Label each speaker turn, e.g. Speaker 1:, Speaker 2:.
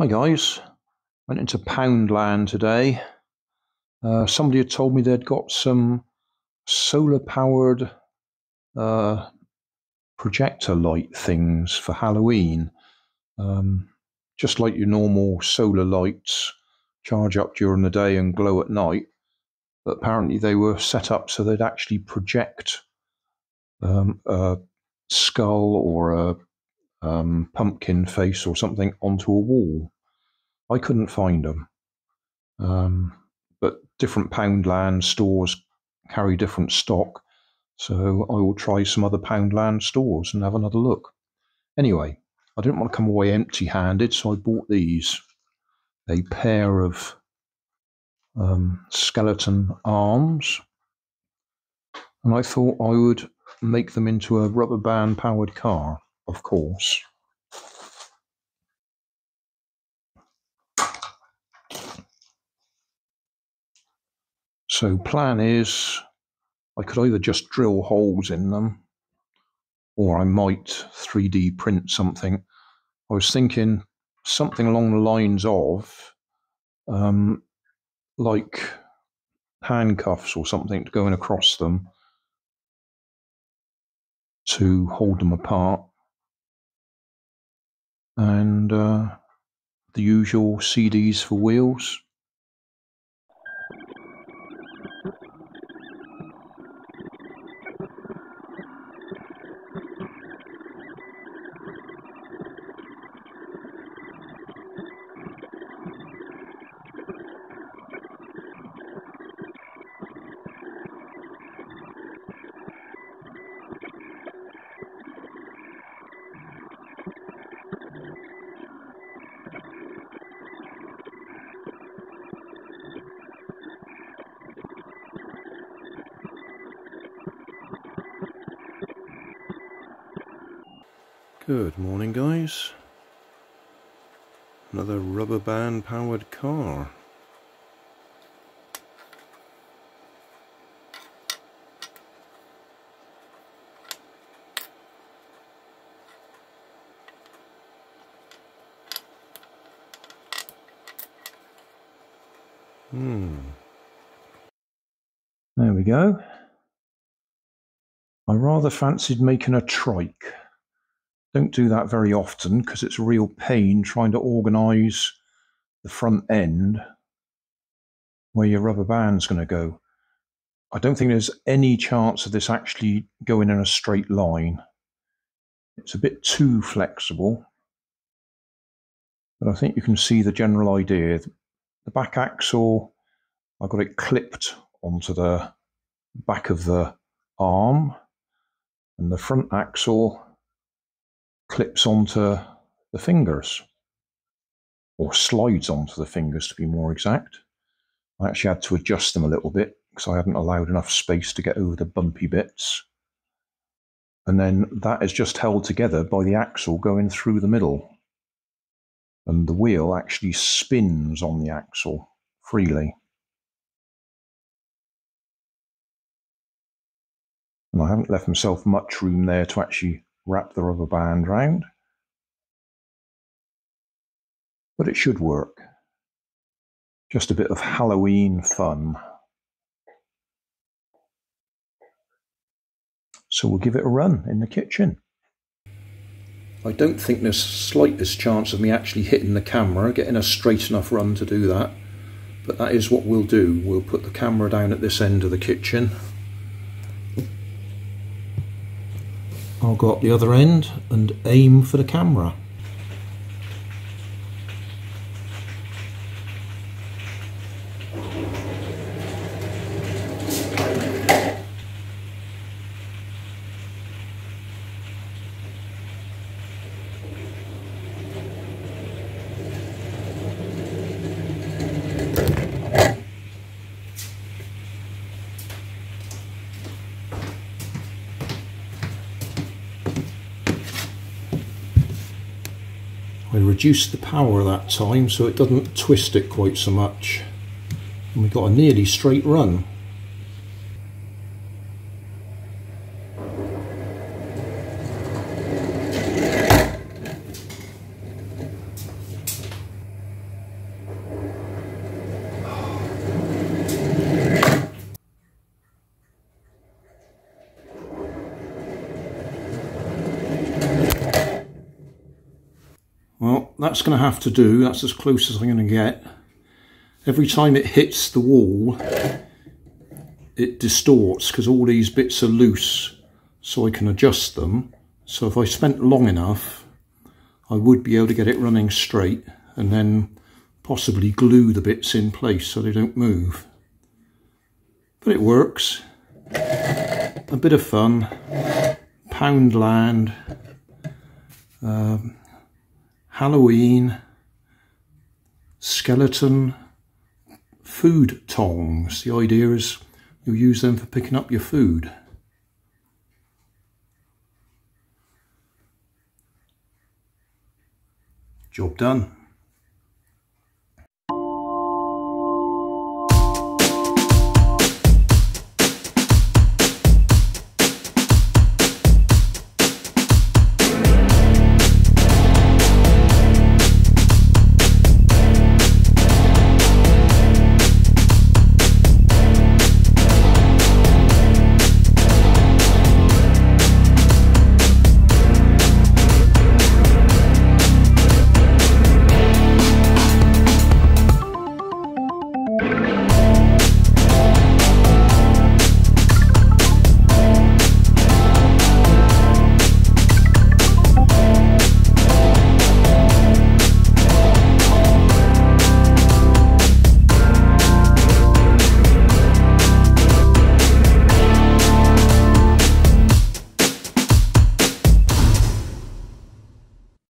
Speaker 1: Hi guys, went into Poundland today. Uh, somebody had told me they'd got some solar powered uh, projector light things for Halloween. Um, just like your normal solar lights, charge up during the day and glow at night. But apparently they were set up so they'd actually project um, a skull or a um, pumpkin face or something onto a wall. I couldn't find them. Um, but different Poundland stores carry different stock. So I will try some other Poundland stores and have another look. Anyway, I didn't want to come away empty handed, so I bought these a pair of um, skeleton arms. And I thought I would make them into a rubber band powered car, of course. So plan is I could either just drill holes in them or I might 3D print something. I was thinking something along the lines of um, like handcuffs or something going across them to hold them apart and uh, the usual CDs for wheels. Good morning, guys. Another rubber band powered car. Hmm. There we go. I rather fancied making a trike. Don't do that very often because it's a real pain trying to organise the front end where your rubber band's going to go. I don't think there's any chance of this actually going in a straight line. It's a bit too flexible, but I think you can see the general idea. The back axle, I got it clipped onto the back of the arm, and the front axle clips onto the fingers, or slides onto the fingers to be more exact. I actually had to adjust them a little bit because I hadn't allowed enough space to get over the bumpy bits. And then that is just held together by the axle going through the middle. And the wheel actually spins on the axle freely. And I haven't left myself much room there to actually wrap the rubber band round. But it should work. Just a bit of Halloween fun. So we'll give it a run in the kitchen. I don't think there's slightest chance of me actually hitting the camera, getting a straight enough run to do that. But that is what we'll do. We'll put the camera down at this end of the kitchen I'll go up the other end and aim for the camera. I reduced the power that time so it doesn't twist it quite so much. And we got a nearly straight run. That's going to have to do. That's as close as I'm going to get. Every time it hits the wall, it distorts because all these bits are loose so I can adjust them. So if I spent long enough, I would be able to get it running straight and then possibly glue the bits in place so they don't move. But it works. A bit of fun. Poundland. Um, Halloween. Skeleton. Food tongs. The idea is you use them for picking up your food. Job done.